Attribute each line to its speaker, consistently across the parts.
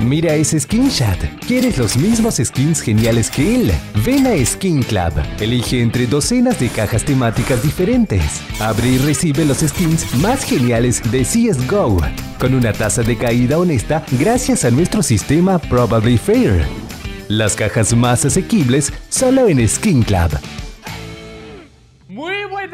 Speaker 1: Mira ese screenshot. ¿Quieres los mismos skins geniales que él? Ven a Skin Club. Elige entre docenas de cajas temáticas diferentes. Abre y recibe los skins más geniales de CSGO. Con una tasa de caída honesta gracias a nuestro sistema Probably Fair. Las cajas más asequibles solo en Skin Club.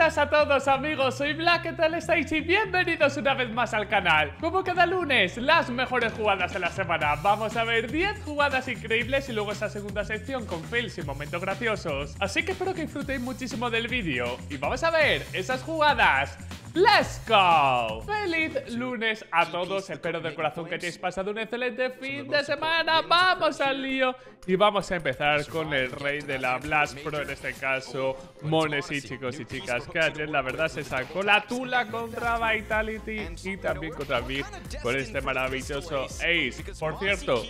Speaker 2: Buenas a todos amigos, soy Black, ¿qué tal estáis? Y bienvenidos una vez más al canal. Como cada lunes, las mejores jugadas de la semana. Vamos a ver 10 jugadas increíbles y luego esa segunda sección con fails y momentos graciosos. Así que espero que disfrutéis muchísimo del vídeo. Y vamos a ver esas jugadas ¡Let's go! ¡Feliz lunes a todos! Espero de corazón que hayáis pasado un excelente fin de semana. ¡Vamos al lío! Y vamos a empezar con el rey de la Blast Pro, en este caso, Mones y chicos y chicas, que ayer la verdad se sacó la tula contra Vitality y también contra mí con este maravilloso Ace. Por cierto,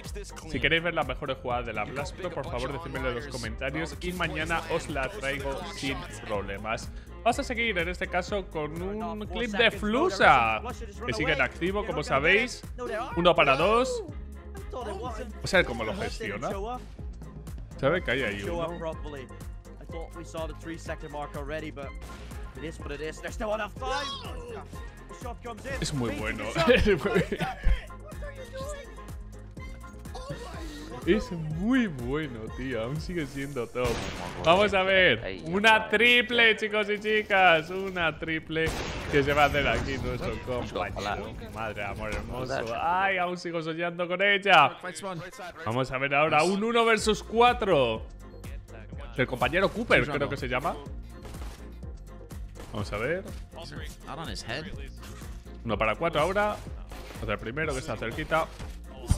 Speaker 2: si queréis ver las mejores jugadas de la Blast Pro, por favor decídmelo en los comentarios y mañana os la traigo sin problemas. Vamos a seguir en este caso con un clip de Flusa que sigue en activo, como sabéis. Uno para dos. O sea, cómo lo gestiona. ¿Sabe que hay ahí uno? Es muy bueno. Es muy bueno, tío. Aún sigue siendo top. Vamos a ver. Una triple, chicos y chicas. Una triple que se va a hacer aquí nuestro compañero. Madre amor hermoso. Ay, aún sigo soñando con ella. Vamos a ver ahora un 1 versus 4. El compañero Cooper, creo que se llama. Vamos a ver. Uno para cuatro ahora. Vamos el primero que está cerquita.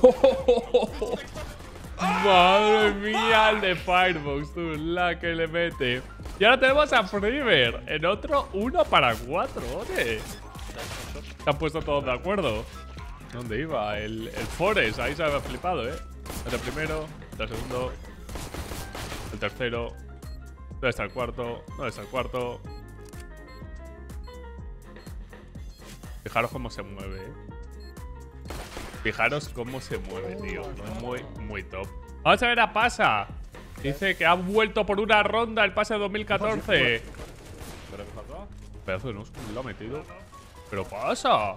Speaker 2: Madre mía, el de Firebox, tú, la que le mete. Y ahora tenemos a Freever en otro 1 para 4, ¿dónde? Se han puesto todos de acuerdo. ¿Dónde iba? El, el Forest, ahí se había flipado, ¿eh? El primero, el segundo, el tercero. ¿Dónde está el cuarto? ¿Dónde está el cuarto? Fijaros cómo se mueve, ¿eh? Fijaros cómo se mueve, tío. Muy, muy top. Vamos a ver a Pasa. Dice que ha vuelto por una ronda el pase de 2014. Pedazo de nos lo ha metido. Pero pasa.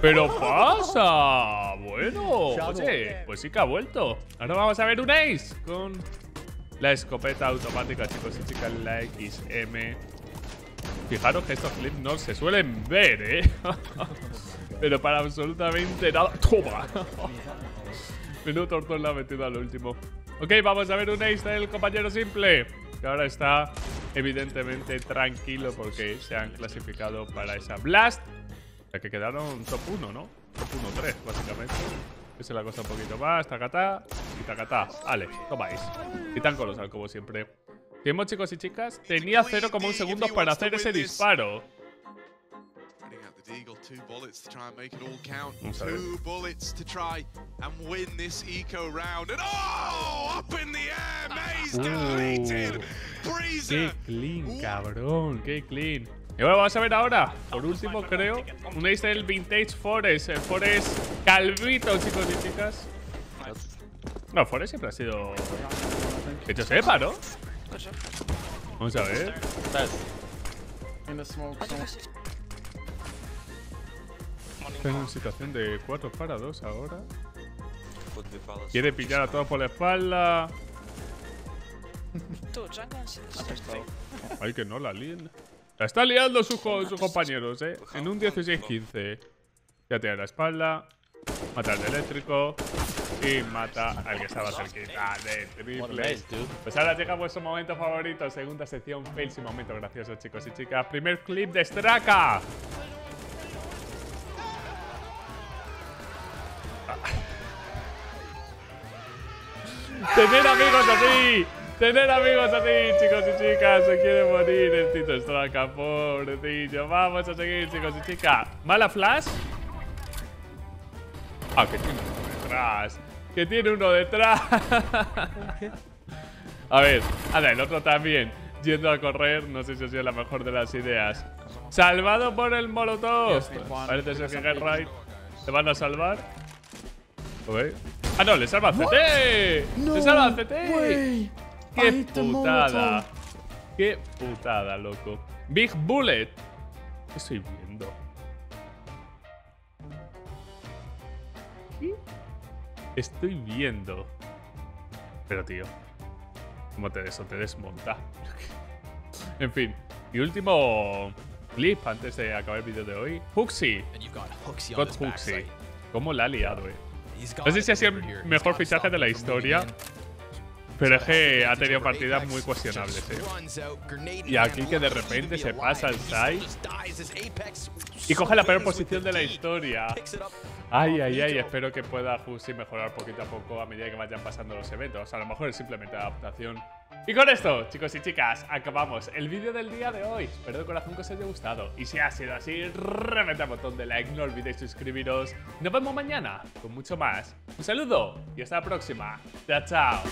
Speaker 2: Pero pasa. Bueno, oye, pues sí que ha vuelto. Ahora vamos a ver un ace con la escopeta automática, chicos y chicas, la XM. Fijaros que estos clips no se suelen ver, ¿eh? Pero para absolutamente nada. ¡Toma! Menudo tortón la ha metido al último. Ok, vamos a ver un ace del compañero simple. Que ahora está evidentemente tranquilo porque se han clasificado para esa Blast. Ya que quedaron top 1, ¿no? Top 1-3, básicamente. Esa es la cosa un poquito más. Tacatá y tacatá. Vale, tomáis. Y tan colosal como siempre. Tiempo, chicos y chicas. Tenía 0,1 segundos para hacer ese disparo. Two bullets to try and make it all count. Two bullets to try and win this eco round. And oh, up in the air, Maze deleted. Qué clean, cabrón, qué clean. Y bueno, vamos a ver ahora, por último creo, un ace del Vintage Forest, el Forest calvito, chicos y chicas. No, Forest siempre ha sido... Que yo sepa, ¿no? Vamos a ver. Tengo una situación de 4 para 2 ahora. Quiere pillar a todos por la espalda. Ay, que no la líen. La está liando sus, sus compañeros, eh. En un 16-15. Ya tiene la espalda. Mata al eléctrico. Y mata al que estaba cerquita de triple. Pues ahora llega vuestro momento favorito. Segunda sección, fails y momento gracioso, chicos y chicas. Primer clip de Straka. Tener amigos así. Tener amigos así, chicos y chicas. Se quiere morir el Tito Straka, pobrecillo. Vamos a seguir, chicos y chicas. ¿Mala flash? Ah, que tiene uno detrás. Que tiene uno detrás. A ver, anda, el otro también. Yendo a correr, no sé si ha sido la mejor de las ideas. Salvado por el Molotov. Parece ser que Get Right te van a salvar. Ah, no, le salva CT. ¡Le salva CT! ¡Qué putada! ¡Qué putada, loco! Big Bullet. ¿Qué estoy viendo? ¿Qué estoy viendo? Pero, tío. ¿Cómo te eso te desmonta? en fin. Mi último clip antes de acabar el vídeo de hoy. Huxi. God Huxi. ¿Cómo la ha liado, eh? No sé si ha sido el mejor fichaje de la historia. Pero es que ha tenido partidas muy cuestionables, eh. Y aquí que de repente se pasa el side y coge la peor posición de la historia. Ay, ay, ay, espero que pueda Huxi mejorar poquito a poco a medida que vayan pasando los eventos. A lo mejor es simplemente adaptación y con esto, chicos y chicas, acabamos el vídeo del día de hoy. Espero de corazón que os haya gustado. Y si ha sido así, reventa el botón de like, no olvidéis suscribiros. Nos vemos mañana con mucho más. Un saludo y hasta la próxima. Chao, chao.